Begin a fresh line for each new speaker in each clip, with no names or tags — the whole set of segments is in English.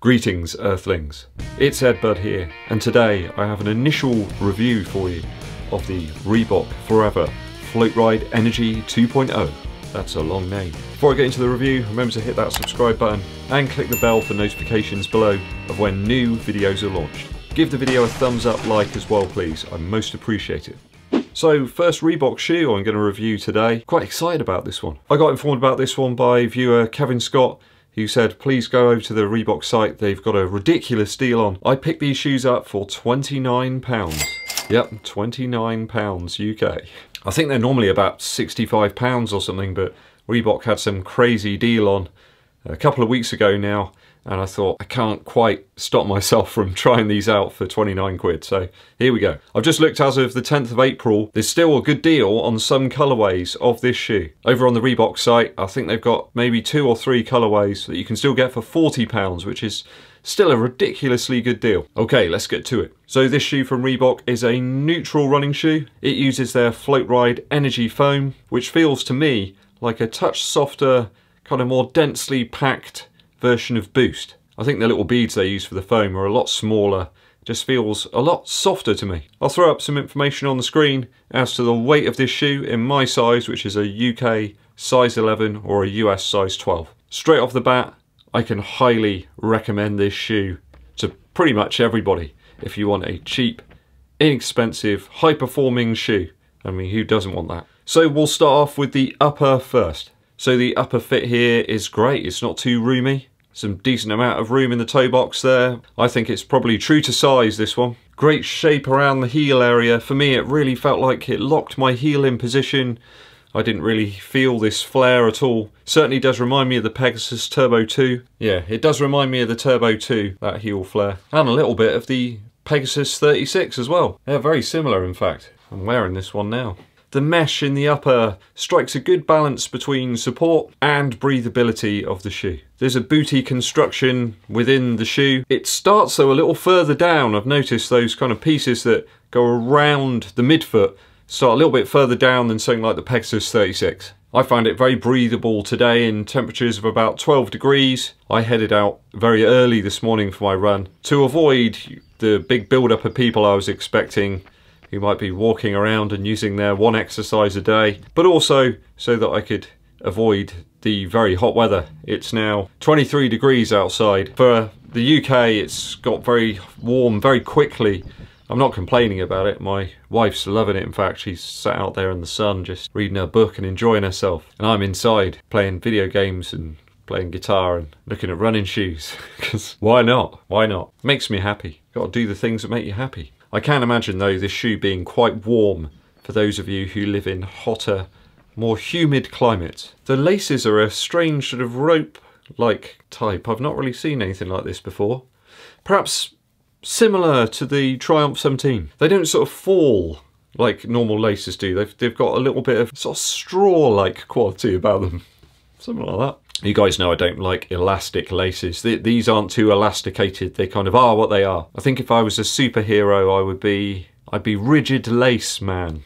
Greetings, Earthlings. It's Eddbud here, and today I have an initial review for you of the Reebok Forever Floatride Energy 2.0. That's a long name. Before I get into the review, remember to hit that subscribe button and click the bell for notifications below of when new videos are launched. Give the video a thumbs up like as well please, I most appreciate it. So first Reebok shoe I'm going to review today. Quite excited about this one. I got informed about this one by viewer Kevin Scott who said please go over to the Reebok site, they've got a ridiculous deal on. I picked these shoes up for £29. Yep, £29 UK. I think they're normally about £65 or something, but Reebok had some crazy deal on a couple of weeks ago now and I thought I can't quite stop myself from trying these out for 29 quid so here we go. I've just looked as of the 10th of April there's still a good deal on some colourways of this shoe. Over on the Reebok site I think they've got maybe two or three colourways that you can still get for £40 which is still a ridiculously good deal. Okay let's get to it. So this shoe from Reebok is a neutral running shoe. It uses their Floatride Energy Foam which feels to me like a touch softer kind of more densely packed version of Boost. I think the little beads they use for the foam are a lot smaller, just feels a lot softer to me. I'll throw up some information on the screen as to the weight of this shoe in my size, which is a UK size 11 or a US size 12. Straight off the bat, I can highly recommend this shoe to pretty much everybody if you want a cheap, inexpensive, high-performing shoe. I mean, who doesn't want that? So we'll start off with the upper first. So the upper fit here is great. It's not too roomy. Some decent amount of room in the toe box there. I think it's probably true to size, this one. Great shape around the heel area. For me, it really felt like it locked my heel in position. I didn't really feel this flare at all. Certainly does remind me of the Pegasus Turbo 2. Yeah, it does remind me of the Turbo 2, that heel flare. And a little bit of the Pegasus 36 as well. They're very similar, in fact. I'm wearing this one now. The mesh in the upper strikes a good balance between support and breathability of the shoe. There's a booty construction within the shoe. It starts though a little further down. I've noticed those kind of pieces that go around the midfoot start a little bit further down than something like the Pegasus 36. I find it very breathable today in temperatures of about 12 degrees. I headed out very early this morning for my run to avoid the big build-up of people I was expecting who might be walking around and using their one exercise a day, but also so that I could avoid the very hot weather. It's now 23 degrees outside. For the UK, it's got very warm very quickly. I'm not complaining about it. My wife's loving it. In fact, she's sat out there in the sun just reading her book and enjoying herself. And I'm inside playing video games and playing guitar and looking at running shoes. Because why not? Why not? Makes me happy. Got to do the things that make you happy. I can imagine though this shoe being quite warm for those of you who live in hotter, more humid climates. The laces are a strange sort of rope-like type. I've not really seen anything like this before. Perhaps similar to the Triumph 17. They don't sort of fall like normal laces do. They've, they've got a little bit of sort of straw-like quality about them. Something like that. You guys know I don't like elastic laces. These aren't too elasticated. They kind of are what they are. I think if I was a superhero, I would be... I'd be Rigid Lace Man.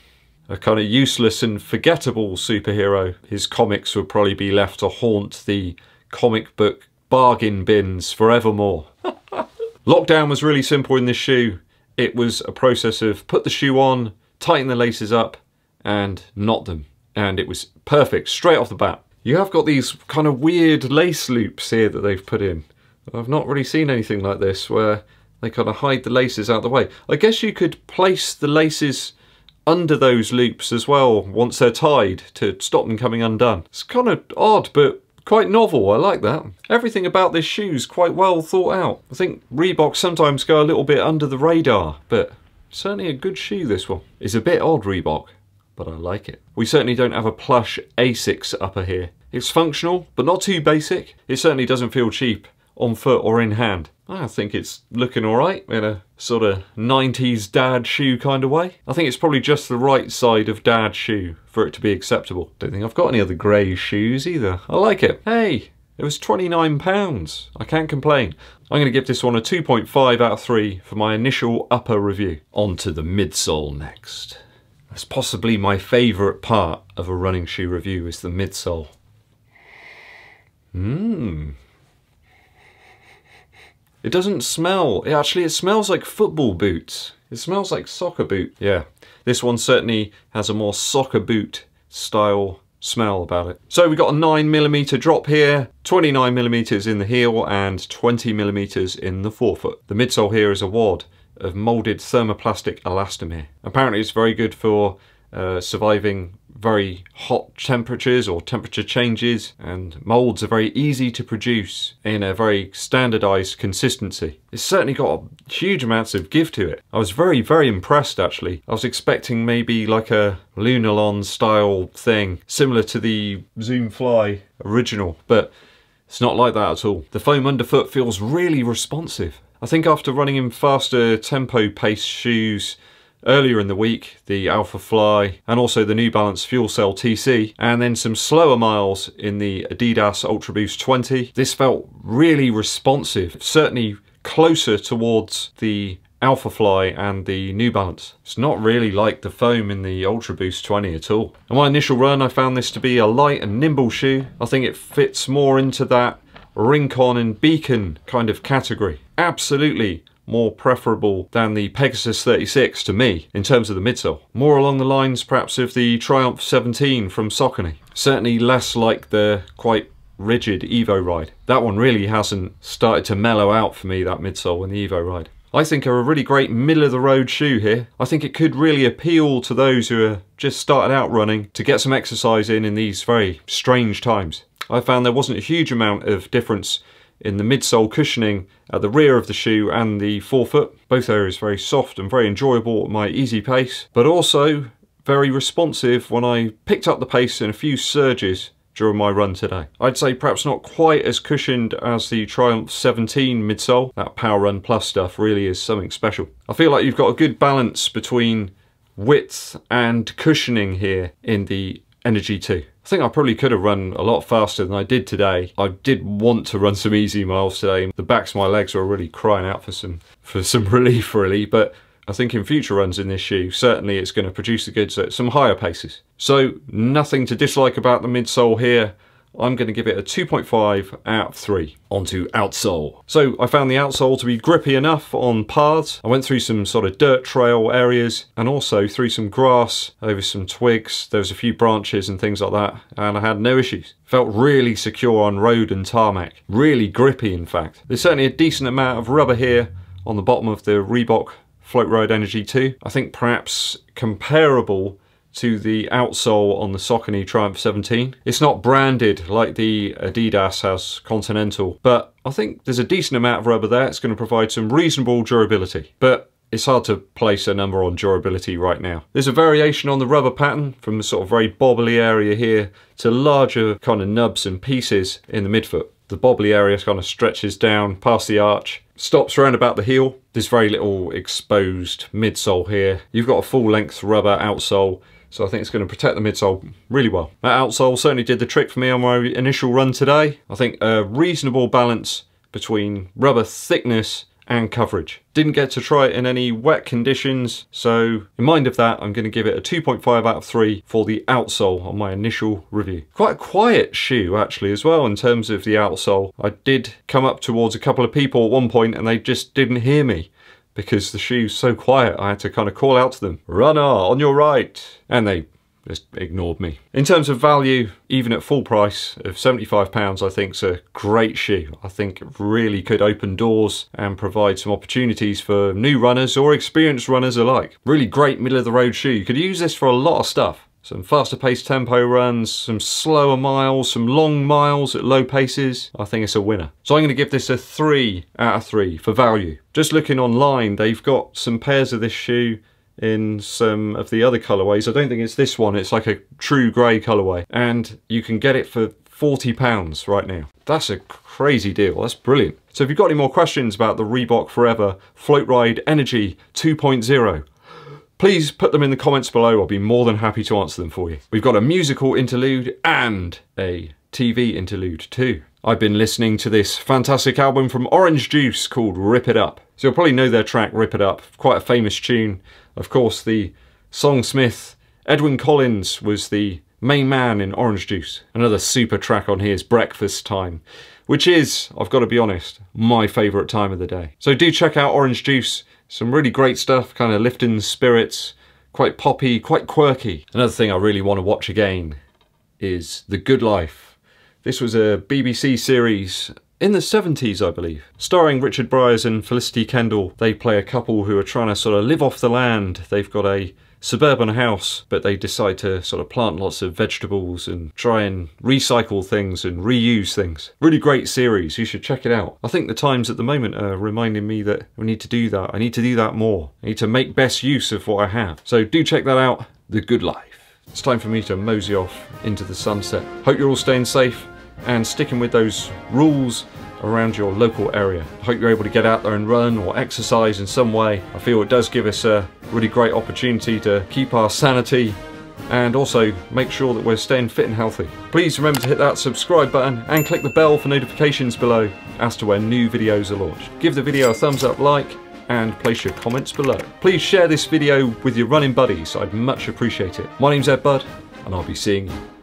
A kind of useless and forgettable superhero. His comics would probably be left to haunt the comic book bargain bins forevermore. Lockdown was really simple in this shoe. It was a process of put the shoe on, tighten the laces up, and knot them. And it was perfect straight off the bat. You have got these kind of weird lace loops here that they've put in. I've not really seen anything like this where they kind of hide the laces out of the way. I guess you could place the laces under those loops as well once they're tied to stop them coming undone. It's kind of odd but quite novel, I like that. Everything about this shoe's quite well thought out. I think Reebok sometimes go a little bit under the radar but certainly a good shoe this one. It's a bit odd Reebok but I like it. We certainly don't have a plush Asics upper here. It's functional, but not too basic. It certainly doesn't feel cheap on foot or in hand. I think it's looking alright in a sort of 90s dad shoe kind of way. I think it's probably just the right side of dad shoe for it to be acceptable. Don't think I've got any other grey shoes either. I like it. Hey, it was £29. I can't complain. I'm going to give this one a 2.5 out of 3 for my initial upper review. On to the midsole next. That's possibly my favourite part of a running shoe review is the midsole. Mmm. It doesn't smell. It actually, it smells like football boots. It smells like soccer boot. Yeah, this one certainly has a more soccer boot style smell about it. So we've got a 9mm drop here, 29mm in the heel and 20mm in the forefoot. The midsole here is a wad of moulded thermoplastic elastomer. Apparently it's very good for uh, surviving very hot temperatures or temperature changes and molds are very easy to produce in a very standardized consistency. It's certainly got huge amounts of give to it. I was very very impressed actually. I was expecting maybe like a Lunarlon style thing similar to the Zoom Fly original but it's not like that at all. The foam underfoot feels really responsive. I think after running in faster tempo pace shoes earlier in the week, the Alphafly, and also the New Balance FuelCell TC, and then some slower miles in the Adidas Ultraboost 20. This felt really responsive, certainly closer towards the Alphafly and the New Balance. It's not really like the foam in the Ultraboost 20 at all. On my initial run I found this to be a light and nimble shoe. I think it fits more into that Rincon and Beacon kind of category. Absolutely more preferable than the Pegasus 36 to me in terms of the midsole. More along the lines perhaps of the Triumph 17 from Saucony. Certainly less like the quite rigid EvoRide. That one really hasn't started to mellow out for me, that midsole in the EvoRide. I think are a really great middle of the road shoe here. I think it could really appeal to those who are just started out running to get some exercise in in these very strange times. I found there wasn't a huge amount of difference in the midsole cushioning at the rear of the shoe and the forefoot. Both areas very soft and very enjoyable at my easy pace, but also very responsive when I picked up the pace in a few surges during my run today. I'd say perhaps not quite as cushioned as the Triumph 17 midsole. That Power Run Plus stuff really is something special. I feel like you've got a good balance between width and cushioning here in the Energy 2. I think I probably could have run a lot faster than I did today. I did want to run some easy miles today. The backs of my legs were really crying out for some for some relief really, but I think in future runs in this shoe, certainly it's going to produce the goods at some higher paces. So nothing to dislike about the midsole here. I'm going to give it a 2.5 out of 3 onto outsole. So I found the outsole to be grippy enough on paths. I went through some sort of dirt trail areas and also through some grass over some twigs. There was a few branches and things like that and I had no issues. Felt really secure on road and tarmac. Really grippy in fact. There's certainly a decent amount of rubber here on the bottom of the Reebok Floatride Energy 2. I think perhaps comparable to the outsole on the Saucony Triumph 17. It's not branded like the Adidas has Continental, but I think there's a decent amount of rubber there. It's going to provide some reasonable durability. But it's hard to place a number on durability right now. There's a variation on the rubber pattern from the sort of very bobbly area here to larger kind of nubs and pieces in the midfoot. The bobbly area kind of stretches down past the arch, stops around about the heel. There's very little exposed midsole here. You've got a full length rubber outsole so I think it's going to protect the midsole really well. That outsole certainly did the trick for me on my initial run today. I think a reasonable balance between rubber thickness and coverage. Didn't get to try it in any wet conditions, so in mind of that, I'm going to give it a 2.5 out of 3 for the outsole on my initial review. Quite a quiet shoe actually as well in terms of the outsole. I did come up towards a couple of people at one point and they just didn't hear me because the shoe's so quiet I had to kind of call out to them, runner on your right, and they just ignored me. In terms of value, even at full price of £75, I think it's a great shoe. I think it really could open doors and provide some opportunities for new runners or experienced runners alike. Really great middle of the road shoe. You could use this for a lot of stuff some faster paced tempo runs, some slower miles, some long miles at low paces. I think it's a winner. So I'm going to give this a 3 out of 3 for value. Just looking online, they've got some pairs of this shoe in some of the other colorways. I don't think it's this one, it's like a true grey colorway. And you can get it for £40 right now. That's a crazy deal, that's brilliant. So if you've got any more questions about the Reebok Forever Floatride Energy 2.0, Please put them in the comments below, I'll be more than happy to answer them for you. We've got a musical interlude and a TV interlude too. I've been listening to this fantastic album from Orange Juice called Rip It Up. So you'll probably know their track Rip It Up, quite a famous tune. Of course the songsmith Edwyn Collins was the main man in Orange Juice. Another super track on here is Breakfast Time which is, I've got to be honest, my favourite time of the day. So do check out Orange Juice, some really great stuff, kind of lifting spirits, quite poppy, quite quirky. Another thing I really want to watch again is The Good Life. This was a BBC series in the 70s, I believe. Starring Richard Briers and Felicity Kendal, they play a couple who are trying to sort of live off the land. They've got a suburban house, but they decide to sort of plant lots of vegetables and try and recycle things and reuse things. Really great series, you should check it out. I think the times at the moment are reminding me that we need to do that. I need to do that more. I need to make best use of what I have. So do check that out, The Good Life. It's time for me to mosey off into the sunset. Hope you're all staying safe and sticking with those rules around your local area. I hope you're able to get out there and run or exercise in some way. I feel it does give us a really great opportunity to keep our sanity and also make sure that we're staying fit and healthy. Please remember to hit that subscribe button and click the bell for notifications below as to when new videos are launched. Give the video a thumbs up like and place your comments below. Please share this video with your running buddies, I'd much appreciate it. My name's Eddbud and I'll be seeing you